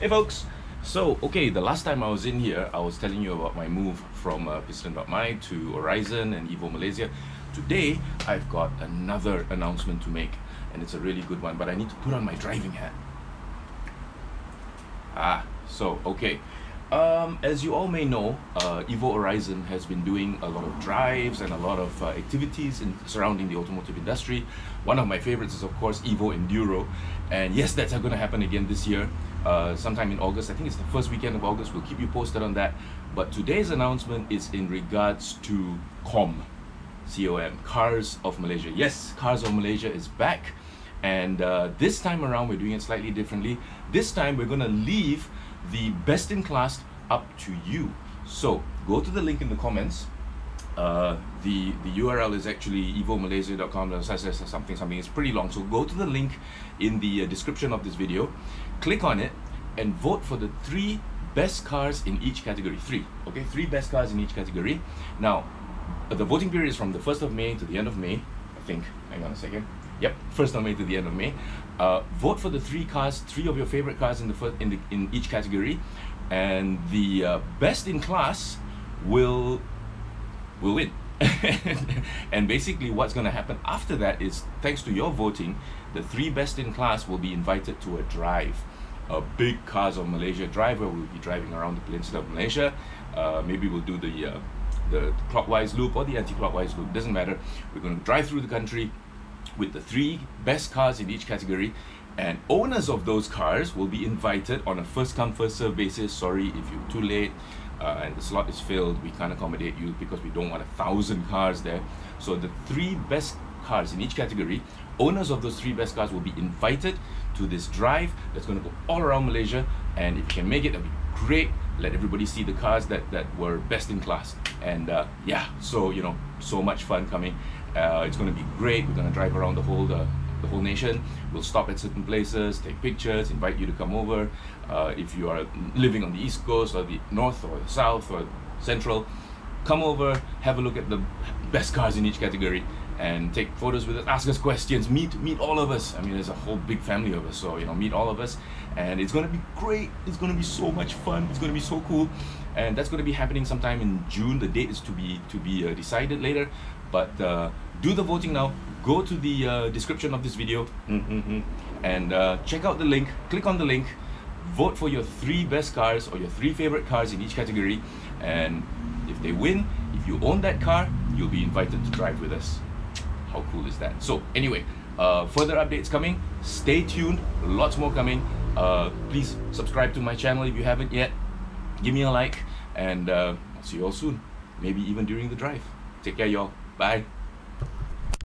Hey folks! So, okay, the last time I was in here, I was telling you about my move from uh, Piston.my to Aurizn and Evo Malaysia. Today, I've got another announcement to make, and it's a really good one, but I need to put on my driving hat. Ah, so, okay. Um, as you all may know, uh, Evo Aurizn has been doing a lot of drives and a lot of uh, activities in, surrounding the automotive industry. One of my favorites is, of course, Evo Enduro. And yes, that's going to happen again this year, uh, sometime in August. I think it's the first weekend of August. We'll keep you posted on that. But today's announcement is in regards to COM, C-O-M, Cars of Malaysia. Yes, Cars of Malaysia is back. And uh, this time around, we're doing it slightly differently. This time, we're going to leave the best in class up to you. So go to the link in the comments. Uh, the the URL is actually evomalaysia.com something something. It's pretty long. So go to the link in the uh, description of this video click on it and vote for the three best cars in each category. Three okay? Three best cars in each category. Now the voting period is from the 1st of May to the end of May I think. Hang on a second Yep, first of May to the end of May. Uh, vote for the three cars, three of your favorite cars in the first, in the in each category, and the uh, best in class will will win. and basically, what's going to happen after that is, thanks to your voting, the three best in class will be invited to a drive, a big Cars of Malaysia drive where we'll be driving around the peninsula of Malaysia. Uh, maybe we'll do the uh, the clockwise loop or the anti-clockwise loop. Doesn't matter. We're going to drive through the country with the three best cars in each category and owners of those cars will be invited on a first come first serve basis. Sorry if you're too late uh, and the slot is filled. We can't accommodate you because we don't want a thousand cars there. So the three best cars in each category owners of those three best cars will be invited to this drive that's going to go all around Malaysia. And if you can make it that'd be great. Let everybody see the cars that that were best in class and uh, yeah so you know so much fun coming. Uh, it's going to be great. We're going to drive around the whole the, the whole nation. We'll stop at certain places take pictures invite you to come over. Uh, if you are living on the east coast or the north or the south or central come over have a look at the best cars in each category and take photos with us, ask us questions, meet meet all of us. I mean, there's a whole big family of us, so you know, meet all of us, and it's gonna be great. It's gonna be so much fun. It's gonna be so cool, and that's gonna be happening sometime in June. The date is to be to be uh, decided later, but uh, do the voting now. Go to the uh, description of this video and uh, check out the link. Click on the link. Vote for your three best cars or your three favorite cars in each category, and if they win, if you own that car, you'll be invited to drive with us. How cool is that? So anyway, uh, further updates coming. Stay tuned. Lots more coming. Uh, please subscribe to my channel if you haven't yet. Give me a like, and uh, I'll see you all soon. Maybe even during the drive. Take care, y'all. Bye.